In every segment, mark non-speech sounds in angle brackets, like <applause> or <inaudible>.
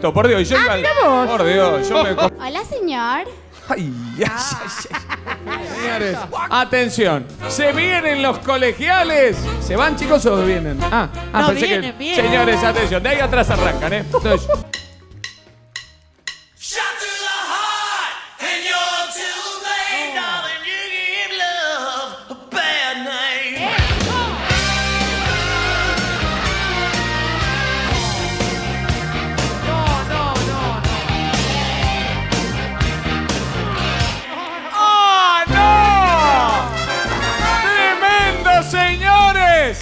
por Dios. Yo iba al- mira vos. Por Dios, yo me. co- <laughs> Hola, señor. Ay, ay, ay, ay. Señores, atención. Se vienen los colegiales. ¿Se van, chicos, o vienen? Ah, ah No, pensé vienen, que. vienen. Señores, atención. De ahí atrás arrancan, ¿eh? Entonces,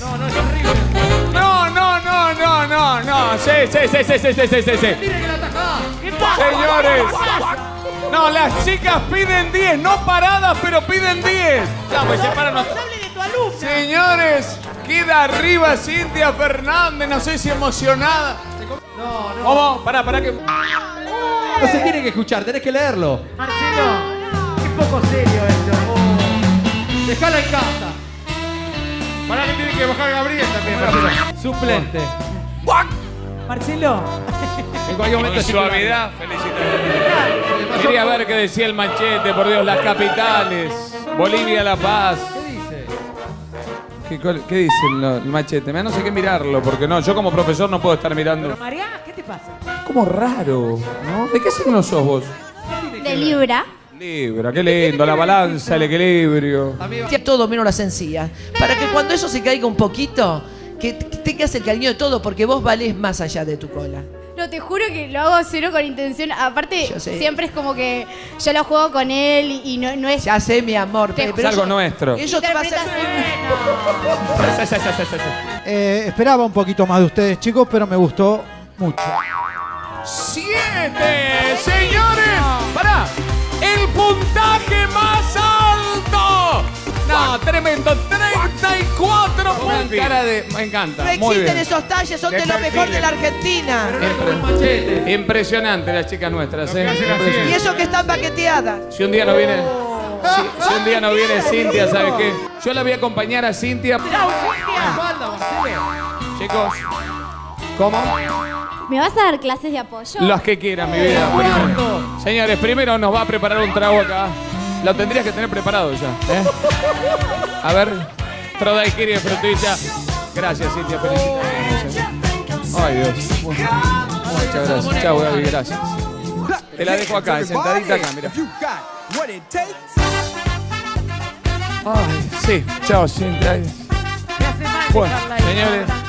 No, no, es horrible. No, no, no, no, no, no. Sí, sí, sí, sí, sí, sí, sí, sí. sí. Que la ¿Qué pasa? Señores. No, las chicas piden 10, no paradas, pero piden 10. Ya, pues se paran los- Señores, queda arriba Cintia Fernández, no sé si emocionada. No, no. ¿Cómo? Pará, pará que. No se tiene que escuchar, tenés que leerlo. Marcelo, qué poco serio esto. Dejala en casa. Que tiene que bajar Gabriel también, Marcelo. Suplente. Marcelo, En cualquier momento Con suavidad, felicitaciones. Quería ver qué decía el machete, por Dios, las capitales. Bolivia, La Paz. ¿Qué dice? ¿Qué, cuál- qué dice el, el machete? Me da no sé qué mirarlo, porque no, yo como profesor no puedo estar mirando. María, ¿qué te pasa? Como raro, ¿no? ¿De qué signo sos vos? De Libra. Libra, qué lindo, la balanza, el equilibrio. Todo menos la sencilla. Para que cuando eso se caiga un poquito, que tengas el cariño de todo, porque vos valés más allá de tu cola. No, te juro que lo hago cero con intención. Aparte, siempre es como que yo lo juego con él y no, no es. Ya sé, mi amor. Te- pero Es algo nuestro. Te a hacer... Eh, esperaba un poquito más de ustedes, chicos, pero me gustó mucho. ¡Siete! ¡Señores! Tremendo. 34 puntos. Cara de... Me encanta. No Muy existen bien. esos talles, son De de lo mejor de la Argentina. Impre- Impresionante las chicas nuestras, ¿eh? Y eso que están baqueteadas. Si un día no viene... Si, si un día no viene Cintia, ¿sabes qué? Yo la voy a acompañar a Cintia. Chicos, ¿cómo? ¿Me vas a dar clases de apoyo? Las que quieran, mi vida. Señores, primero nos va a preparar un trago acá. Lo tendrías que tener preparado ya. ¿eh? A ver, Trodaiquiri de frutilla. Gracias, Cintia. Felicitaciones. Ay, Dios. Muchas gracias. Chao, Gaby, gracias. Te la dejo acá, sentadita acá, mira. Ay, sí. Chao, Cintia. Bueno, señores.